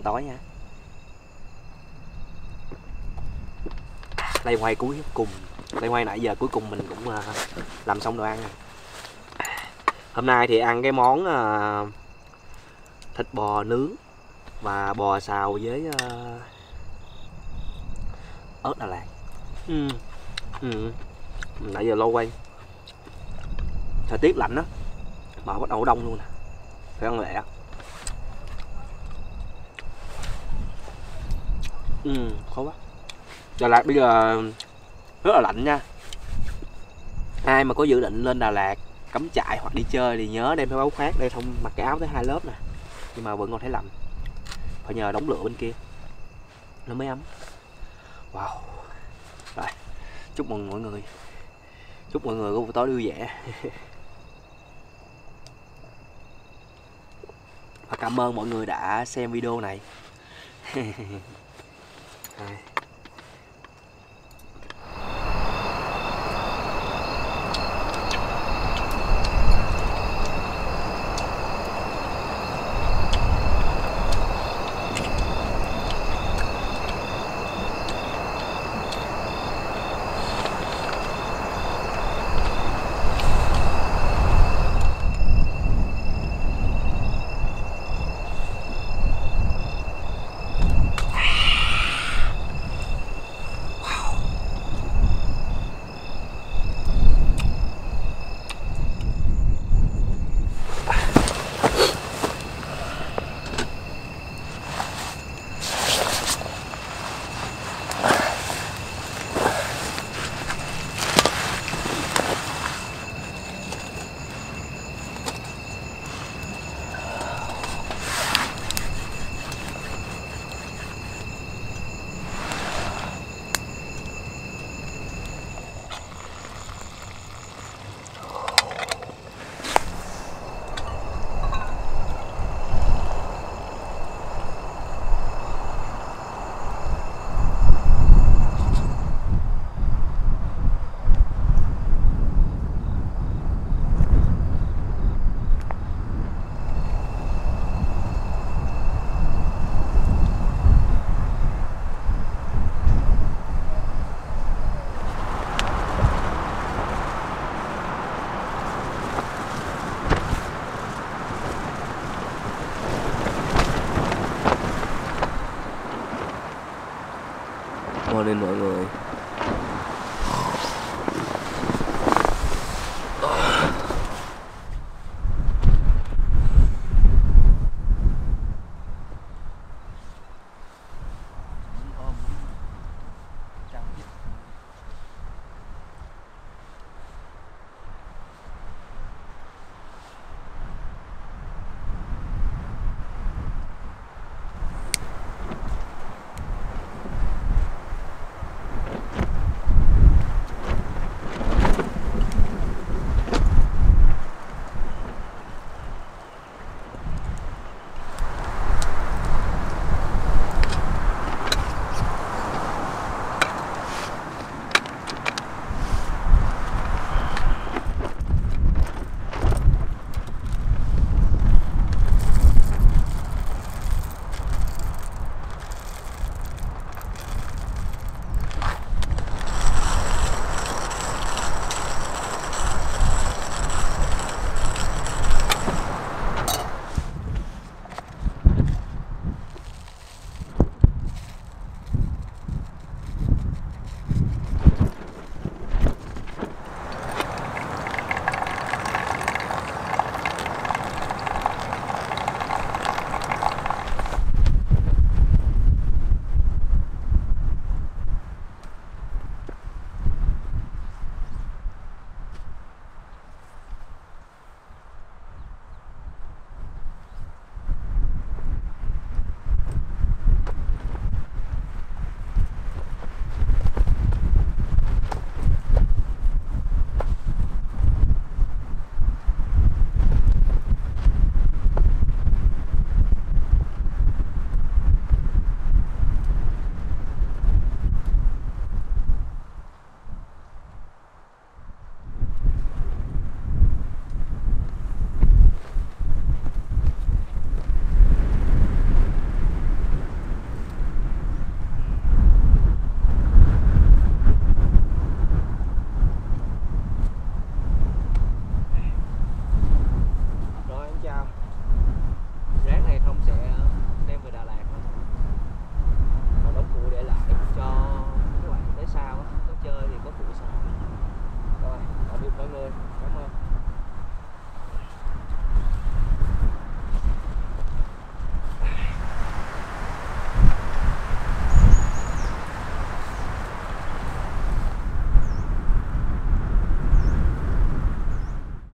ăn tối nha. Đây quay cuối cùng đây quay nãy giờ cuối cùng mình cũng à, làm xong đồ ăn. Rồi hôm nay thì ăn cái món à, thịt bò nướng và bò xào với à, ớt Đà Lạt. Ừ. Ừ. nãy giờ lâu quay. Thời tiết lạnh đó mà bắt đầu đông luôn nè. Phải ăn lẹ ừ khó quá. Đà Lạt bây giờ rất là lạnh nha. Ai mà có dự định lên Đà Lạt cắm trại hoặc đi chơi thì nhớ đem theo áo khoác đây không mặc cái áo tới hai lớp nè. Nhưng mà vẫn còn thấy lạnh. Phải nhờ đóng lửa bên kia. Nó mới ấm. Wow. Rồi, chúc mừng mọi người. Chúc mọi người có buổi tối vui vẻ. Và cảm ơn mọi người đã xem video này. Đây. Morning mọi người